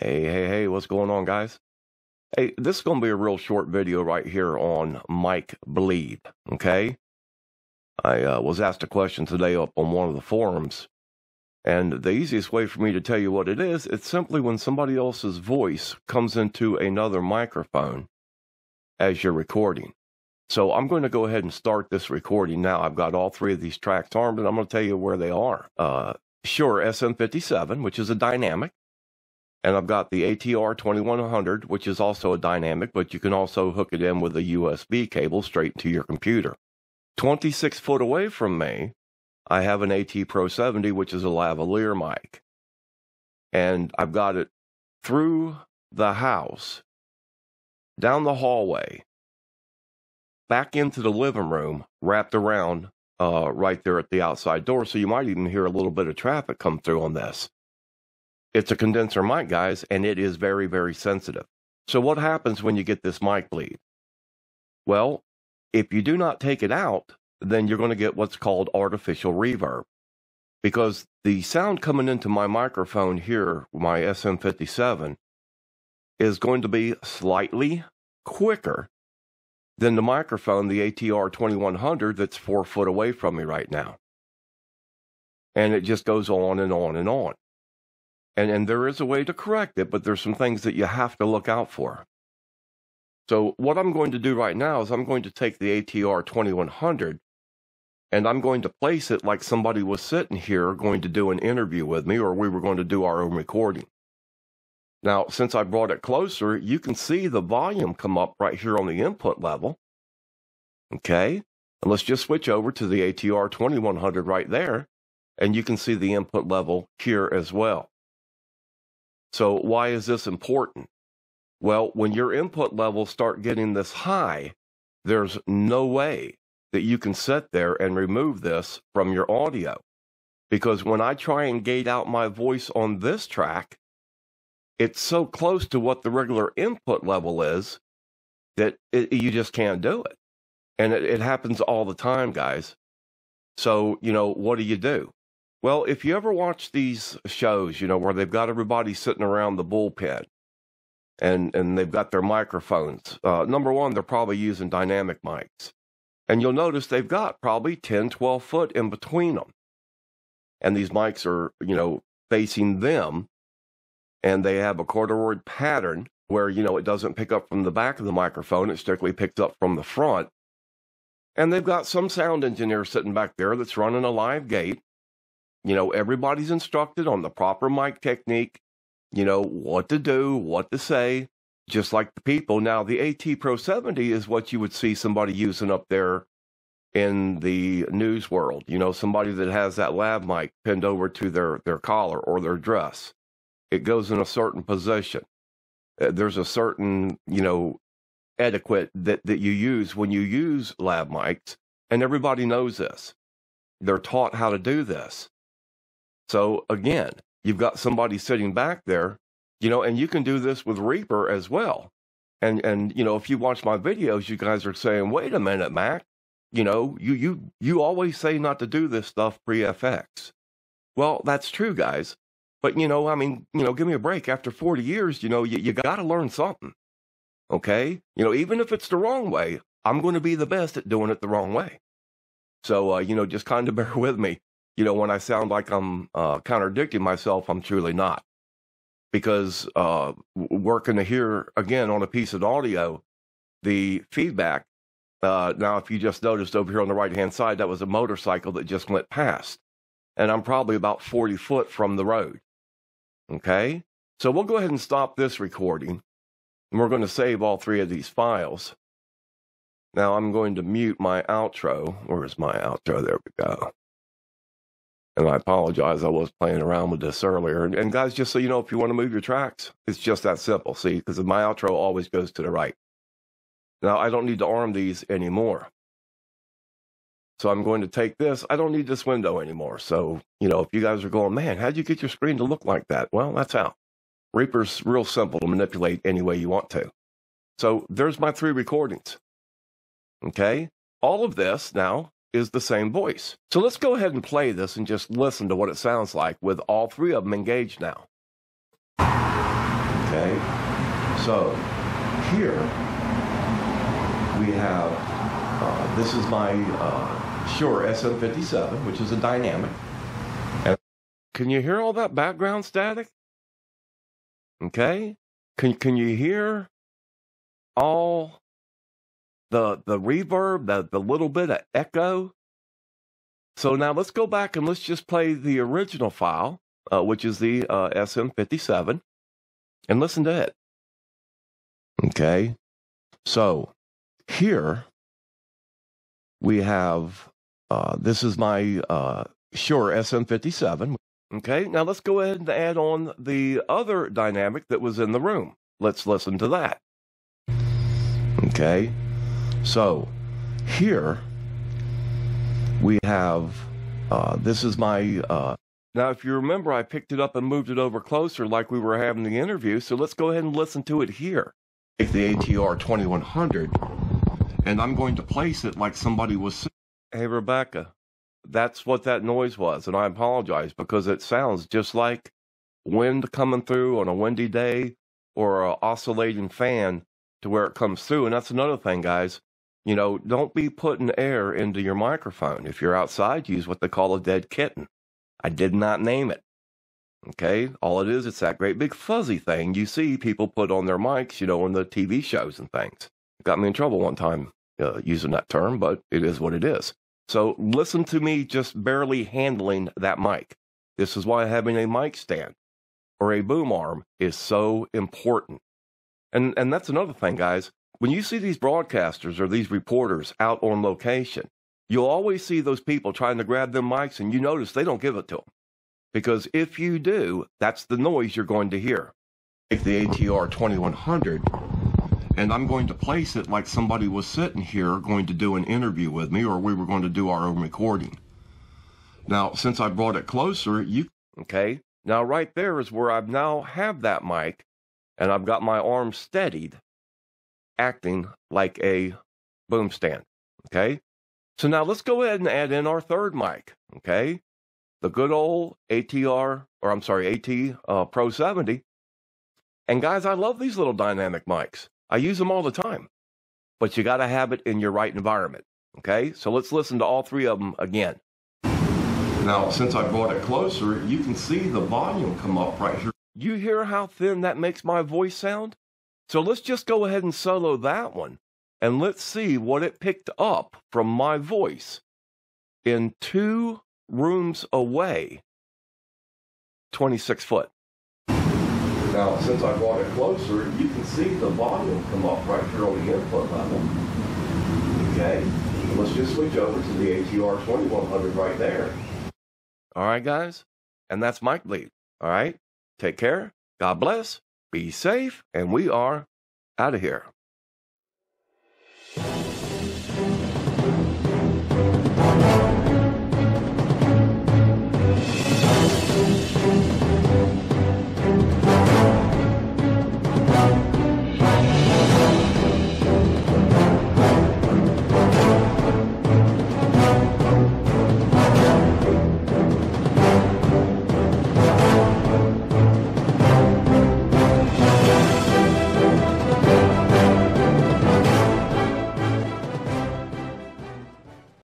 Hey, hey, hey, what's going on, guys? Hey, this is going to be a real short video right here on mic bleed, okay? I uh, was asked a question today up on one of the forums, and the easiest way for me to tell you what it is, it's simply when somebody else's voice comes into another microphone as you're recording. So I'm going to go ahead and start this recording now. I've got all three of these tracks armed, and I'm going to tell you where they are. Uh, Shure SM57, which is a dynamic. And I've got the ATR 2100, which is also a dynamic, but you can also hook it in with a USB cable straight to your computer. 26 foot away from me, I have an AT Pro 70, which is a lavalier mic. And I've got it through the house, down the hallway, back into the living room, wrapped around uh, right there at the outside door. So you might even hear a little bit of traffic come through on this. It's a condenser mic, guys, and it is very, very sensitive. So, what happens when you get this mic bleed? Well, if you do not take it out, then you're going to get what's called artificial reverb. Because the sound coming into my microphone here, my SM57, is going to be slightly quicker than the microphone, the ATR 2100, that's four foot away from me right now. And it just goes on and on and on. And, and there is a way to correct it, but there's some things that you have to look out for. So, what I'm going to do right now is I'm going to take the ATR 2100 and I'm going to place it like somebody was sitting here going to do an interview with me, or we were going to do our own recording. Now, since I brought it closer, you can see the volume come up right here on the input level. Okay, and let's just switch over to the ATR 2100 right there, and you can see the input level here as well. So, why is this important? Well, when your input levels start getting this high, there's no way that you can sit there and remove this from your audio. Because when I try and gate out my voice on this track, it's so close to what the regular input level is that it, you just can't do it. And it, it happens all the time, guys. So, you know, what do you do? Well, if you ever watch these shows, you know, where they've got everybody sitting around the bullpen and, and they've got their microphones, uh, number one, they're probably using dynamic mics. And you'll notice they've got probably 10, 12 foot in between them. And these mics are, you know, facing them. And they have a cardioid pattern where, you know, it doesn't pick up from the back of the microphone, it strictly picks up from the front. And they've got some sound engineer sitting back there that's running a live gate you know, everybody's instructed on the proper mic technique, you know, what to do, what to say, just like the people. Now, the AT Pro 70 is what you would see somebody using up there in the news world. You know, somebody that has that lav mic pinned over to their, their collar or their dress. It goes in a certain position. Uh, there's a certain, you know, etiquette that, that you use when you use lav mics, and everybody knows this. They're taught how to do this. So again, you've got somebody sitting back there, you know, and you can do this with Reaper as well. And and you know, if you watch my videos, you guys are saying, "Wait a minute, Mac, you know, you you you always say not to do this stuff pre-FX." Well, that's true, guys. But you know, I mean, you know, give me a break. After 40 years, you know, you, you got to learn something. Okay, you know, even if it's the wrong way, I'm going to be the best at doing it the wrong way. So, uh, you know, just kind of bear with me you know, when I sound like I'm uh, contradicting myself, I'm truly not. Because uh, working to hear again on a piece of audio, the feedback. Uh, now, if you just noticed over here on the right hand side, that was a motorcycle that just went past. And I'm probably about 40 foot from the road. Okay? So we'll go ahead and stop this recording. And we're going to save all three of these files. Now I'm going to mute my outro. Where's my outro? There we go. And I apologize. I was playing around with this earlier. And, and, guys, just so you know, if you want to move your tracks, it's just that simple. See, because my outro always goes to the right. Now, I don't need to arm these anymore. So I'm going to take this. I don't need this window anymore. So, you know, if you guys are going, man, how'd you get your screen to look like that? Well, that's how. Reaper's real simple to manipulate any way you want to. So there's my three recordings. Okay. All of this now is the same voice. So let's go ahead and play this and just listen to what it sounds like with all three of them engaged now. Okay? So here we have, uh, this is my uh, Shure SM57, which is a dynamic. And can you hear all that background static? Okay? Can, can you hear all the the reverb, the, the little bit of echo? So now let's go back and let's just play the original file, uh, which is the uh, SM57, and listen to it. Okay. So here we have uh, this is my uh, Shure SM57. Okay, now let's go ahead and add on the other dynamic that was in the room. Let's listen to that. Okay, so here we have uh, this is my. Uh, now, if you remember, I picked it up and moved it over closer like we were having the interview. So let's go ahead and listen to it here. Take the ATR 2100, and I'm going to place it like somebody was. Hey, Rebecca, that's what that noise was. And I apologize because it sounds just like wind coming through on a windy day or an oscillating fan to where it comes through. And that's another thing, guys. You know, don't be putting air into your microphone. If you're outside, use what they call a dead kitten. I did not name it. Okay, all it is, it's that great big fuzzy thing you see people put on their mics, you know, in the TV shows and things. It got me in trouble one time uh, using that term, but it is what it is. So listen to me just barely handling that mic. This is why having a mic stand or a boom arm is so important. And and that's another thing, guys. When you see these broadcasters or these reporters out on location, you'll always see those people trying to grab them mics, and you notice they don't give it to them. Because if you do, that's the noise you're going to hear. Take the ATR 2100, and I'm going to place it like somebody was sitting here going to do an interview with me, or we were going to do our own recording. Now, since I brought it closer, you okay? Now, right there is where I now have that mic, and I've got my arm steadied, acting like a boom stand. Okay? So now let's go ahead and add in our third mic. Okay? The good old ATR, or I'm sorry, AT uh, Pro 70. And guys, I love these little dynamic mics. I use them all the time. But you got to have it in your right environment. Okay? So let's listen to all three of them again. Now, since I brought it closer, you can see the volume come up right here. You hear how thin that makes my voice sound? So let's just go ahead and solo that one and let's see what it picked up from my voice in two rooms away, 26 foot. Now, since I brought it closer, you can see the volume come up right here on the input level. Okay, let's just switch over to the ATR 2100 right there. All right, guys, and that's Mic Bleed. All right, take care, God bless, be safe, and we are out of here.